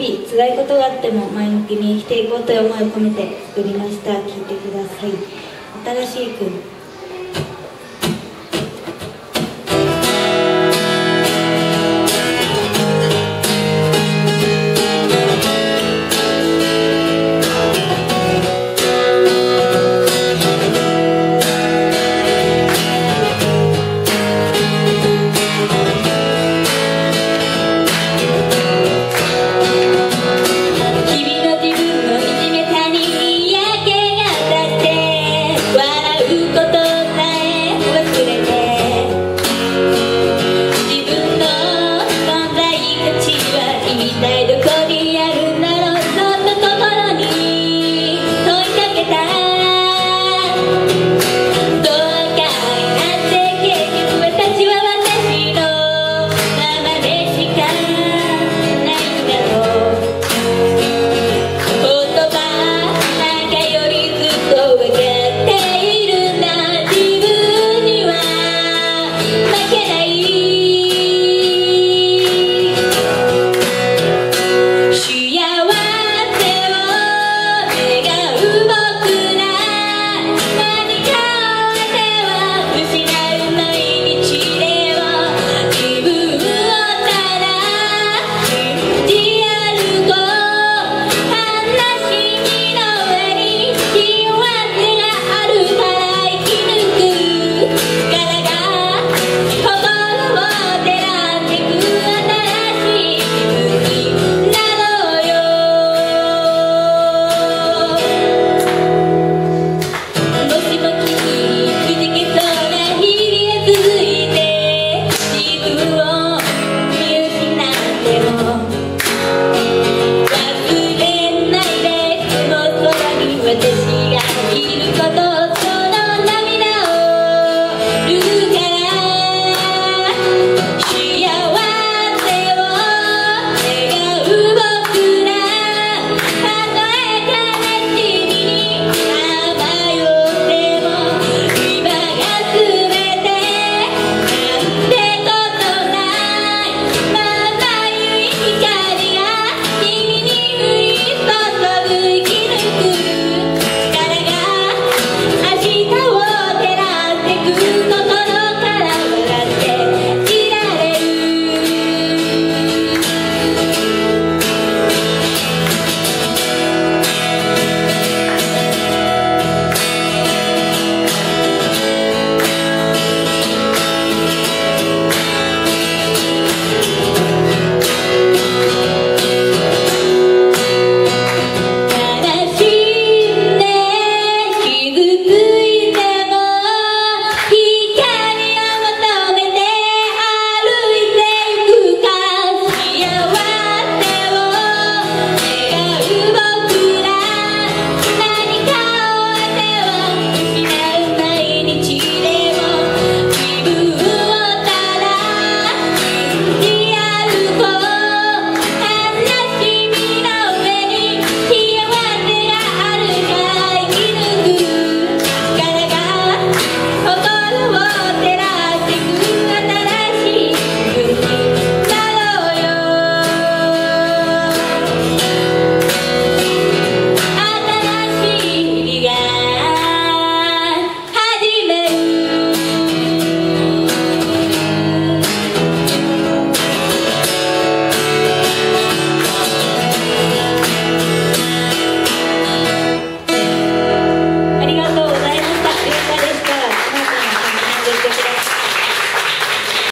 々辛いことがあっても前向きに生きていこうという思いを込めて作りました。聴いてください。新しい君